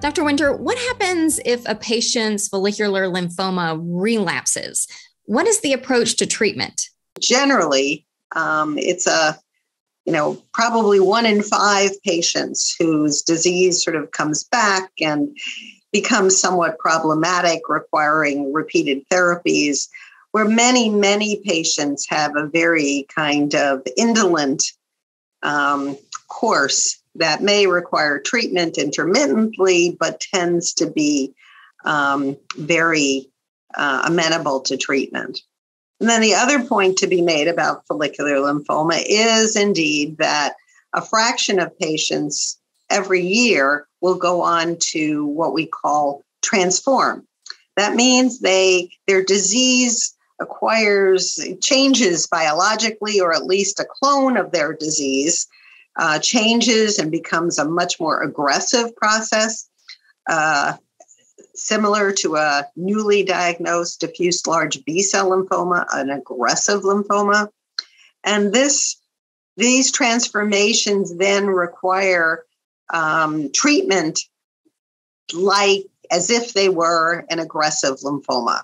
Dr. Winter, what happens if a patient's follicular lymphoma relapses? What is the approach to treatment? Generally, um, it's a you know probably one in five patients whose disease sort of comes back and becomes somewhat problematic, requiring repeated therapies. Where many many patients have a very kind of indolent um, course that may require treatment intermittently, but tends to be um, very uh, amenable to treatment. And then the other point to be made about follicular lymphoma is indeed that a fraction of patients every year will go on to what we call transform. That means they their disease acquires changes biologically or at least a clone of their disease uh, changes and becomes a much more aggressive process, uh, similar to a newly diagnosed diffuse large B cell lymphoma, an aggressive lymphoma. And this, these transformations then require um, treatment like as if they were an aggressive lymphoma.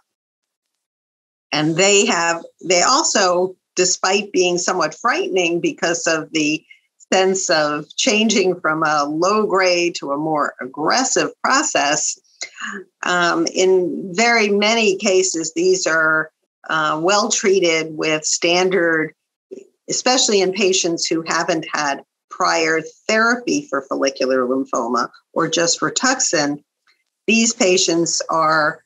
And they have, they also, despite being somewhat frightening because of the sense of changing from a low grade to a more aggressive process, um, in very many cases, these are uh, well treated with standard, especially in patients who haven't had prior therapy for follicular lymphoma or just Rituxan. These patients are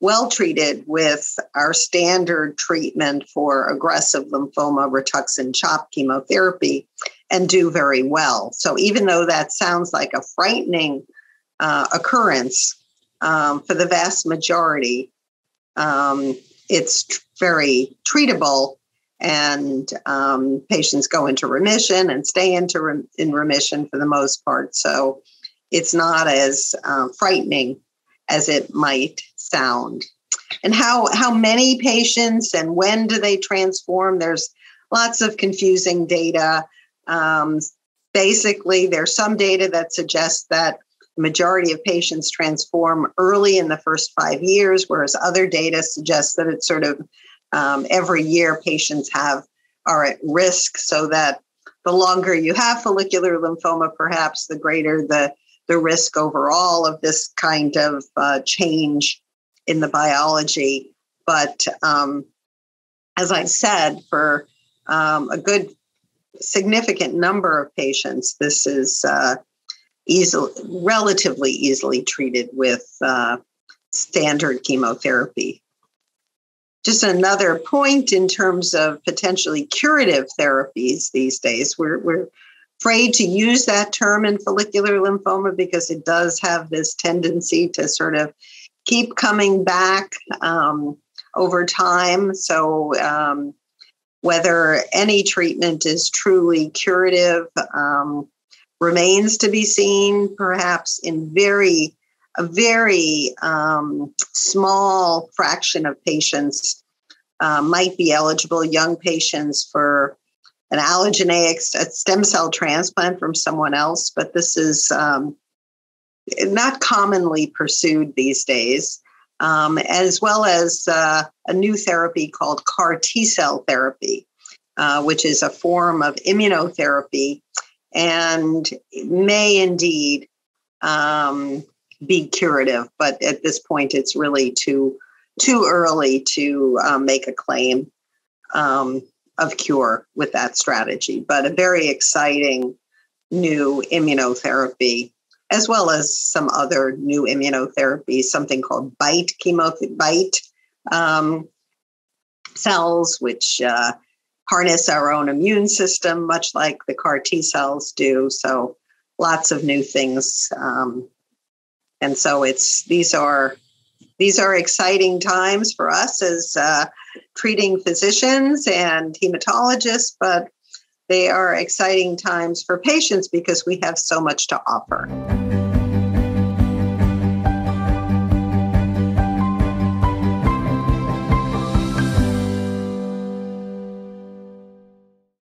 well treated with our standard treatment for aggressive lymphoma, Rituxan CHOP chemotherapy, and do very well. So, even though that sounds like a frightening uh, occurrence, um, for the vast majority, um, it's tr- very treatable, and um, patients go into remission and stay into re- in remission for the most part. So, it's not as uh, frightening as it might sound. And how how many patients and when do they transform? There's lots of confusing data. Um, basically, there's some data that suggests that the majority of patients transform early in the first five years, whereas other data suggests that it's sort of um, every year patients have are at risk, so that the longer you have follicular lymphoma, perhaps the greater the the risk overall of this kind of uh, change in the biology. But um, as I said, for um, a good significant number of patients, this is uh, easily, relatively easily treated with uh, standard chemotherapy. Just another point in terms of potentially curative therapies these days, we're, we're afraid to use that term in follicular lymphoma because it does have this tendency to sort of keep coming back um, over time. So, um, whether any treatment is truly curative um, remains to be seen, perhaps in very a very um, small fraction of patients uh, might be eligible, young patients, for an allogeneic stem cell transplant from someone else, but this is um, not commonly pursued these days, um, as well as uh, a new therapy called CAR T cell therapy, uh, which is a form of immunotherapy and may indeed um, be curative, but at this point, it's really too too early to uh, make a claim. Um, of cure with that strategy, but a very exciting new immunotherapy, as well as some other new immunotherapies, something called BiTE chemotherapy, BiTE um, cells, which uh, harness our own immune system, much like the CAR T cells do. So lots of new things. Um, and so it's these are these are exciting times for us as uh, treating physicians and hematologists, but they are exciting times for patients because we have so much to offer.